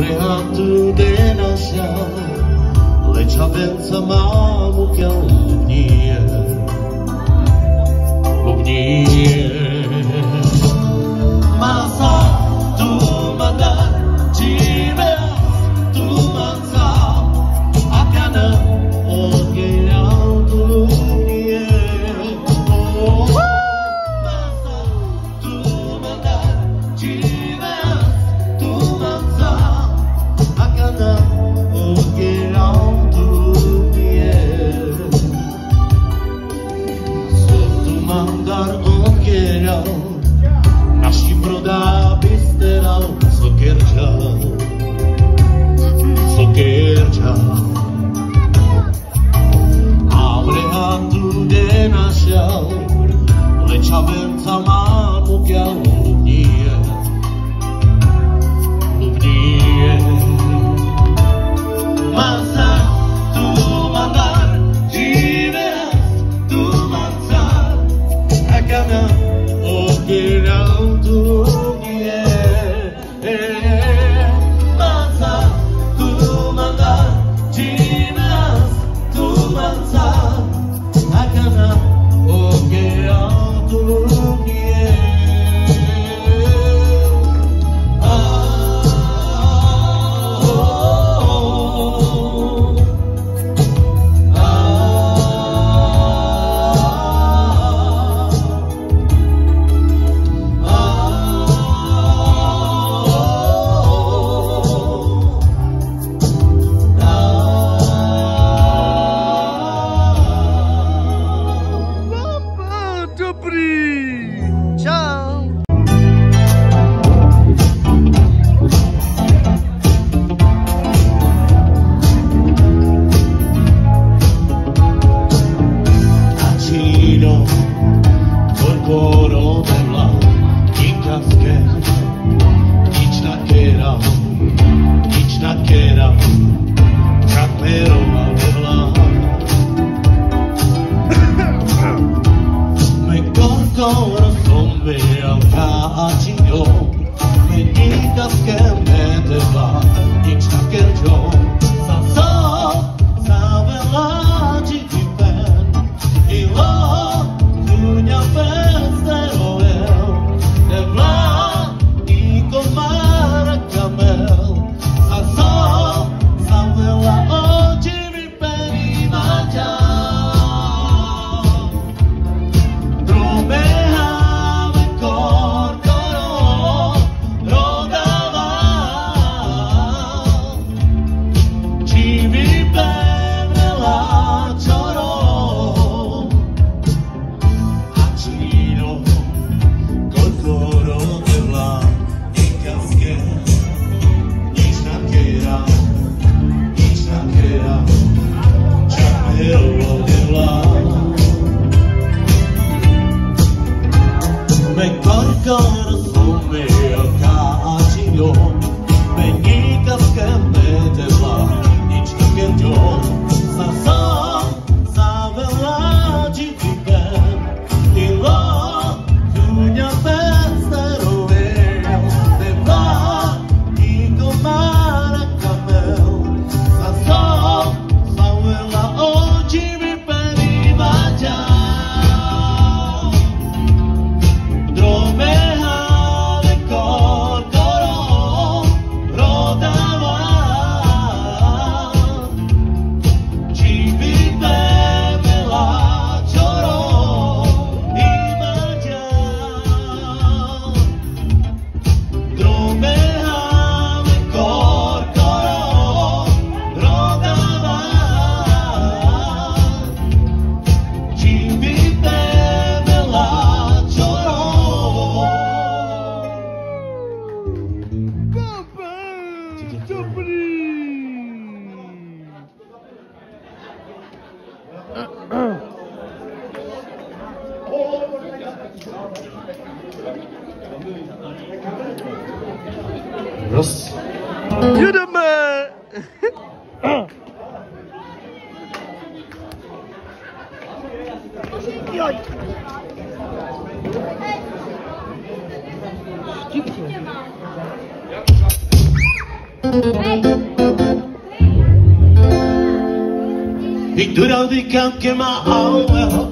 Pryhatu denasja Lecz awenca ma mu kalumnie Kalumnie Shabbat Shalom. 맥거리거리는 소매가 아지요 Rust. Judemen! Eh. Ik doe dat die kant, maar